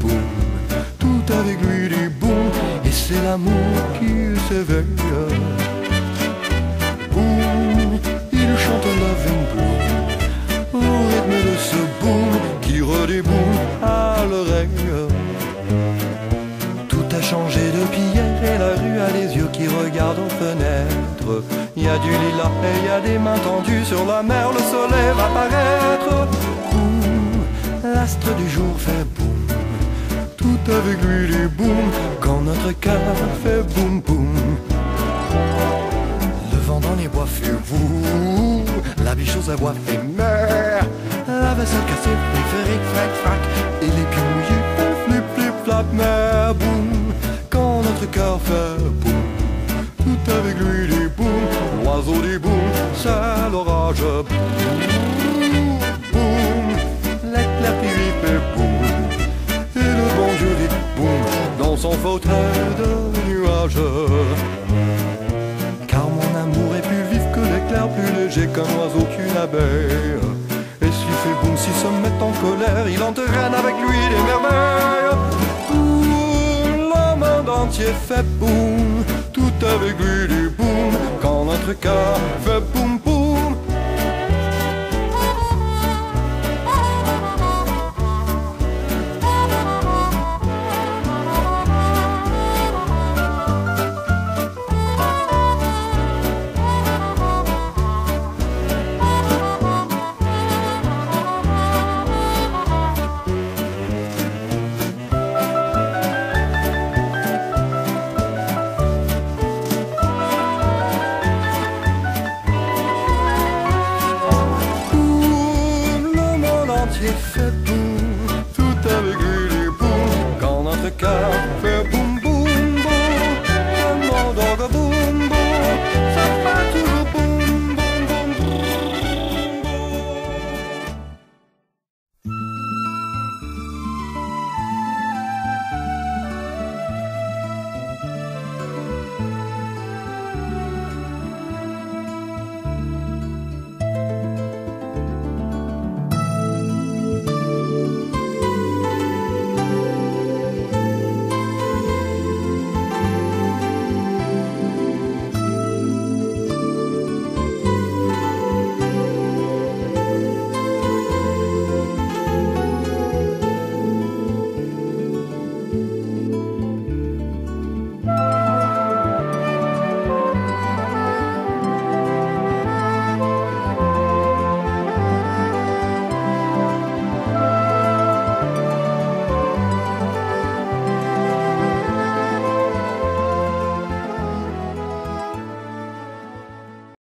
boum, tout avec lui dit boum, et c'est l'amour qui s'éveille. Boum, il chante Loving Blue, au rythme de ce boum qui redéboum à l'oreille. Tout a changé depuis hier et la rue a les yeux qui regardent aux fenêtres. Il y a du lilas et il y a des mains tendues sur la mer, le soleil va paraître. Boum, l'astre du jour boum, boum, quand notre cœur fait boum boum. Le vent dans les bois fait vous, la bichose à bois fait mer, la vaisselle cassée fait fric frac frac, et les pieds mouillés flip flip flap, mais boum, quand notre cœur fait boum, tout avec lui boum, l'oiseau dit boum, c'est l'orage, boum, son fauteuil de nuages. Car mon amour est plus vif que l'éclair, plus léger qu'un oiseau qu'une abeille. Et s'il fait boum, s'il se met en colère, il entraîne avec lui des merveilles. Ouh, le monde entier fait boum, tout avec lui du boum, quand notre cœur fait boum les feux